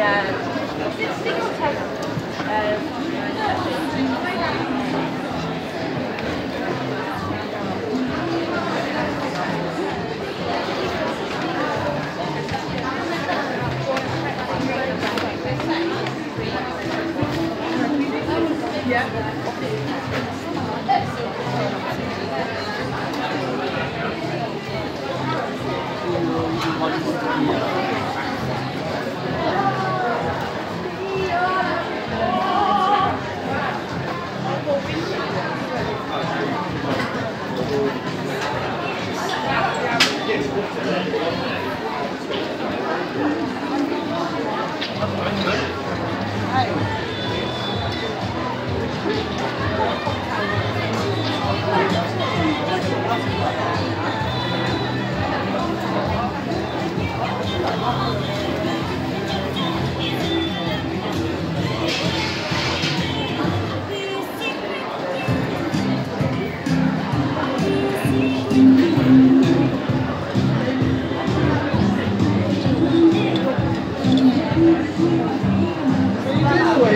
yeah, single. Um,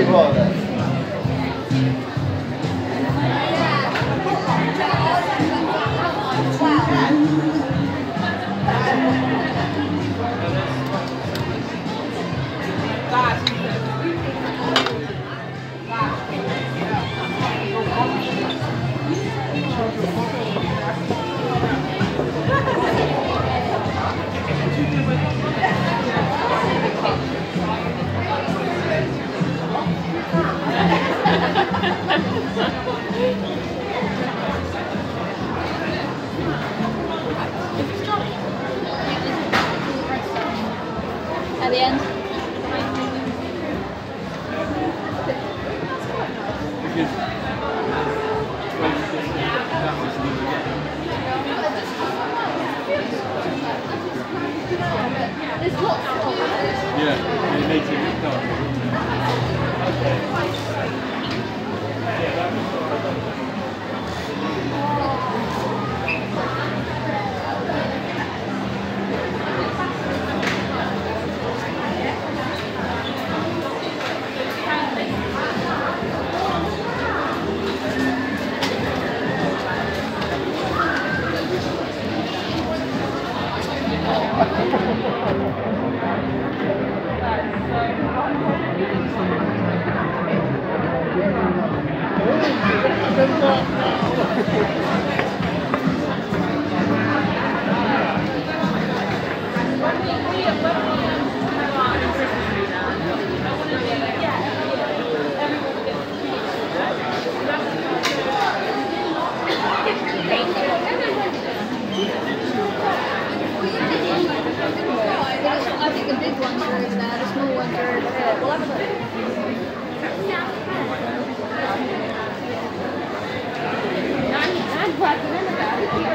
过的。Yeah, it makes it look dark. I think did wonder that a small one third. that I'm glad to learn about it here.